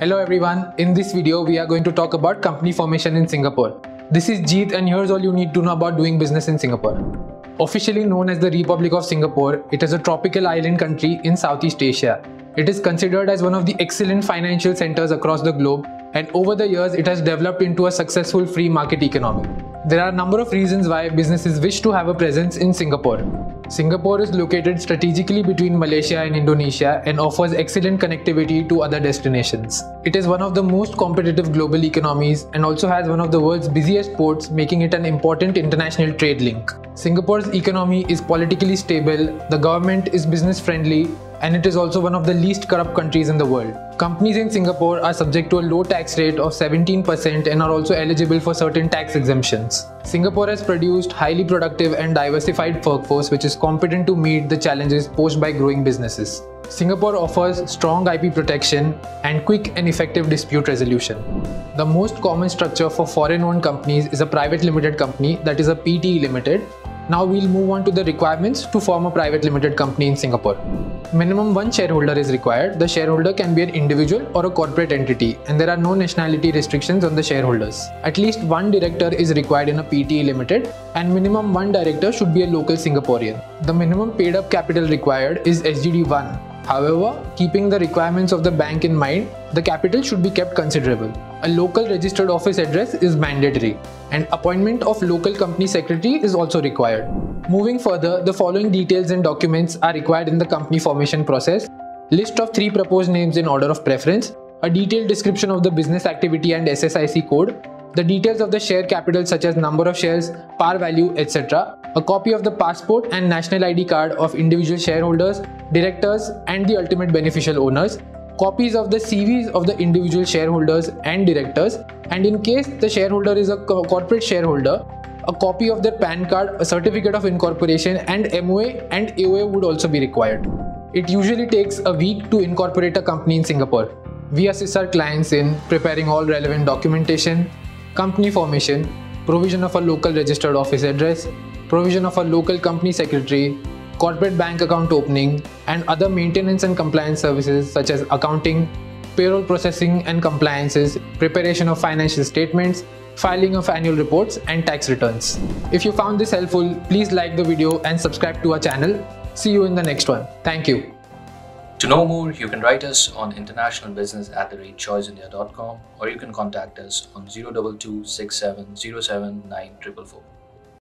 Hello everyone, in this video we are going to talk about company formation in Singapore. This is Jeet and here's all you need to know about doing business in Singapore. Officially known as the Republic of Singapore, it is a tropical island country in Southeast Asia. It is considered as one of the excellent financial centers across the globe and over the years it has developed into a successful free market economy. There are a number of reasons why businesses wish to have a presence in Singapore. Singapore is located strategically between Malaysia and Indonesia and offers excellent connectivity to other destinations. It is one of the most competitive global economies and also has one of the world's busiest ports, making it an important international trade link. Singapore's economy is politically stable, the government is business friendly, and it is also one of the least corrupt countries in the world. Companies in Singapore are subject to a low tax rate of 17% and are also eligible for certain tax exemptions. Singapore has produced a highly productive and diversified workforce which is competent to meet the challenges posed by growing businesses. Singapore offers strong IP protection and quick and effective dispute resolution. The most common structure for foreign owned companies is a private limited company that is a PTE limited now we'll move on to the requirements to form a private limited company in Singapore. Minimum one shareholder is required. The shareholder can be an individual or a corporate entity and there are no nationality restrictions on the shareholders. At least one director is required in a PTE limited and minimum one director should be a local Singaporean. The minimum paid up capital required is SGD 1 However, keeping the requirements of the bank in mind, the capital should be kept considerable. A local registered office address is mandatory and appointment of local company secretary is also required. Moving further, the following details and documents are required in the company formation process. List of three proposed names in order of preference, a detailed description of the business activity and SSIC code, the details of the share capital such as number of shares, par value, etc., a copy of the passport and national ID card of individual shareholders, directors, and the ultimate beneficial owners, copies of the CVs of the individual shareholders and directors, and in case the shareholder is a co corporate shareholder, a copy of their PAN card, a certificate of incorporation, and MOA and AOA would also be required. It usually takes a week to incorporate a company in Singapore. We assist our clients in preparing all relevant documentation, company formation, provision of a local registered office address, provision of a local company secretary, corporate bank account opening, and other maintenance and compliance services such as accounting, payroll processing and compliances, preparation of financial statements, filing of annual reports, and tax returns. If you found this helpful, please like the video and subscribe to our channel. See you in the next one. Thank you. To know more, you can write us on internationalbusiness at the choiceindia.com or you can contact us on 022 6707